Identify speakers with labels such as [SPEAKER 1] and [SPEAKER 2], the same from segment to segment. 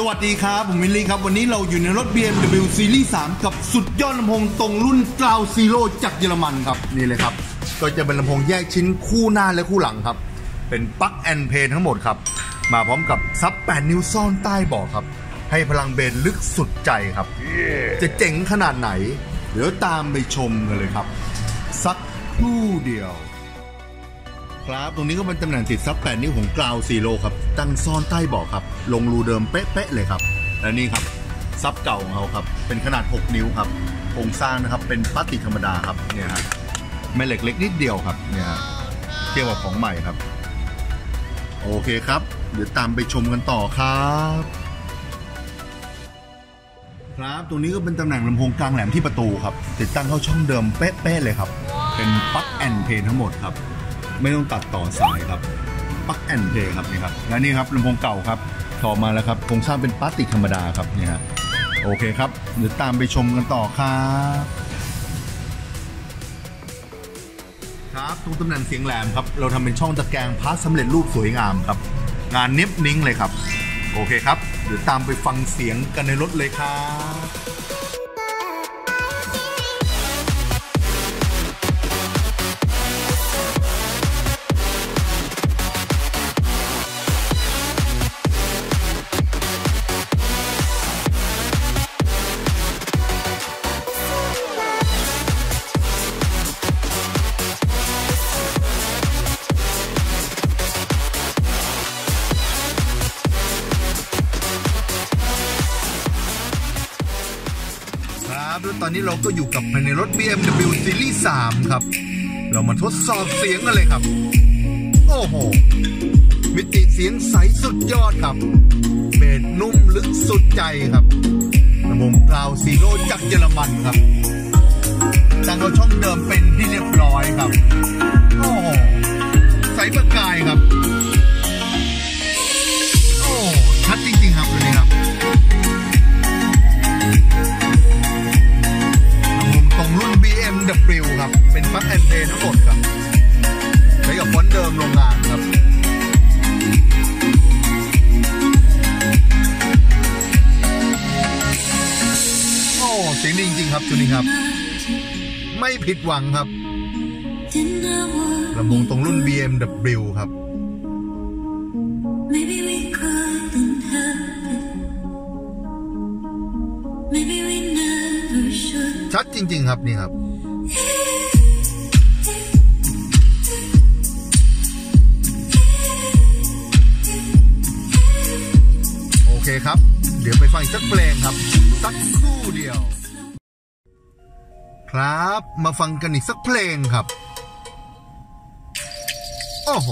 [SPEAKER 1] สวัสดีครับ ผมวิลลี่ครับ วันนี้เราอยู่ในรถ BMW Series 3 กับสุดยอดลำโพงตรงรุ่น Ground Zero จากเยอรมันครับ นี่เลยครับ ก็จะเป็นลำโพงแยกชิ้นคู่หน้าและคู่หลังครับ เป็น plug and play ทั้งหมดครับ มาพร้อมกับซับ 8 นิ้วซ่อนใต้เบาะครับ ให้พลังเบสลึกสุดใจครับจะเจ๋งขนาดไหน เดี๋ยวตามไปชมกันเลยครับ สักครู่เดียว ครับตรงนี้ก็เป็นตำแหน่งติดซับแปดนิ้วของ Ground Zero ครับ ตั้งซ่อนใต้เบาะครับ ลงรูเดิมเป๊ะๆเลยครับ และนี่ครับซับเก่าของเขาครับ เป็นขนาด 6 นิ้วครับโครงสร้างนะครับเป็นพลาสติกธรรมดาครับเนี่ยฮะแม่เหล็กเล็กนิดเดียวครับเนี่ยฮะเทียบกับของใหม่ครับ โอเคครับ เดี๋ยวตามไปชมกันต่อครับครับตรงนี้ก็เป็นตำแหน่งลำโพงกลางแหลมที่ประตูครับ ติดตั้งเข้าช่องเดิมเป๊ะๆเลยครับ เป็นปลั๊กแอนเพนทั้งหมดครับ ไม่ต้องตัดต่อสายครับ ปลั๊กแอนเพย์ครับนี่ครับและนี่ครับลำโพงเก่าครับต่อมาแล้วครับโครงสร้างเป็นพลาสติกธรรมดาครับนี่ฮะโอเคครับเดี๋ยวตามไปชมกันต่อครับครับตรงตำแหน่งเสียงแหลมครับ เราทำเป็นช่องตะแกรงพาร์ทสำเร็จรูปสวยงามครับ งานเนี้ยบนิ้งเลยครับ โอเคครับ เดี๋ยวตามไปฟังเสียงกันในรถเลยครับ แล้วตอนนี้เราก็อยู่กับภายในรถ BMW Series 3 ครับ เรามาทดสอบเสียงกันเลยครับ โอ้โห มิติเสียงใสสุดยอดครับ เบสนุ่มลึกสุดใจครับลำโพงกราวซีโร่จากเยอรมันครับตั้งเอาช่องเดิมเป็นที่เรียบร้อยครับ โอ้โห ใสประกายครับ ครับตัวนี้ครับ ไม่ผิดหวังครับลำโพงตรงรุ่น BMW ครับ
[SPEAKER 2] Maybe we couldn't help it. Maybe we never should.
[SPEAKER 1] ชัดจริง ๆ ครับนี่ครับ โอเคครับ เดี๋ยวไปฟังอีกสักเพลงครับ สักครู่เดียว ครับ มาฟังกันอีกสักเพลงครับ โอ้โห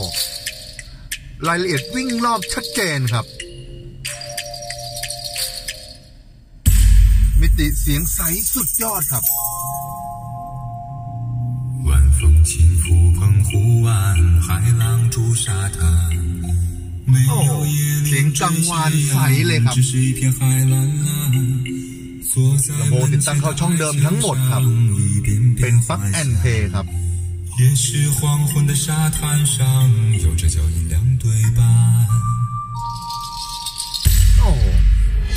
[SPEAKER 1] รายละเอียดวิ่งรอบชัดเจนครับ มิติเสียงใสสุดยอดครับ
[SPEAKER 3] 晚风轻拂澎湖湾，海浪逐沙滩。没有夜
[SPEAKER 1] เสียง
[SPEAKER 3] 里
[SPEAKER 1] กังวานใสเลยครับ
[SPEAKER 3] 只是一片海蓝蓝。 坐在
[SPEAKER 1] ลำโพงติดตั้งเข้าช่องเดิมทั้งหมดครับ
[SPEAKER 3] 一遍
[SPEAKER 1] เป็น
[SPEAKER 3] 遍
[SPEAKER 1] ปลั๊ก
[SPEAKER 3] 怀
[SPEAKER 1] แอนเพ
[SPEAKER 3] 想
[SPEAKER 1] ย์ครับ
[SPEAKER 3] 也是黄昏的沙滩上，有着脚印两对半。
[SPEAKER 1] โอ้โห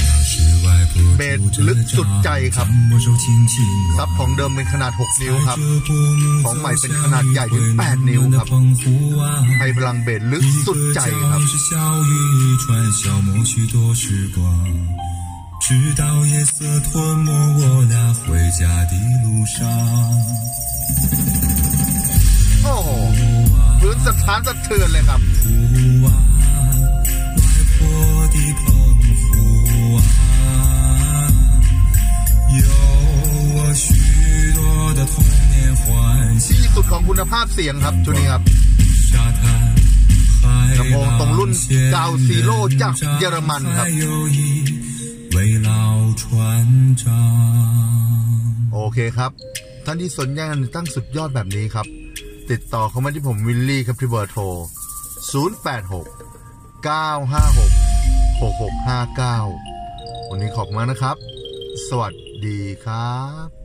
[SPEAKER 3] 那是外婆
[SPEAKER 1] เบส
[SPEAKER 3] 拄
[SPEAKER 1] ลึ
[SPEAKER 3] 着
[SPEAKER 1] กสุดใจ
[SPEAKER 3] 杖，
[SPEAKER 1] ครับ
[SPEAKER 3] 将我手轻轻
[SPEAKER 1] ซับ
[SPEAKER 3] 握
[SPEAKER 1] ของเดิมเป็นขนาด 6 นิ้วครับ
[SPEAKER 3] 踩着薄暮
[SPEAKER 1] ของใหม่เป็น
[SPEAKER 3] 走
[SPEAKER 1] ขนาดใหญ่ถึง
[SPEAKER 3] 向
[SPEAKER 1] 8 นิ้วครับ
[SPEAKER 3] 澎湖湾。
[SPEAKER 1] ให้พลังเบสลึกสุดใจครับ
[SPEAKER 3] 直到夜色吞没我俩回家的路上。
[SPEAKER 1] โอ้โหพื้นสถานสะเทือนเลยครับ
[SPEAKER 3] 湖湾，外婆的澎湖湾，有我许多的童年欢喜。
[SPEAKER 1] ที่สุดของคุณภาพเสียงครับชุดนี้ครับ
[SPEAKER 3] 沙滩，海
[SPEAKER 1] ลำโพงตรงรุ่น
[SPEAKER 3] 浪牵
[SPEAKER 1] กาวซีโร่จากเยอรมันครับ
[SPEAKER 3] 还有一位老船长。
[SPEAKER 1] โอเคครับ ท่านที่สนใจตั้งสุดยอดแบบนี้ครับ ติดต่อเข้ามาที่ผมวิลลี่ครับที่เบอร์โทร 086 956 6659 วันนี้ขอบมากนะครับ สวัสดีครับ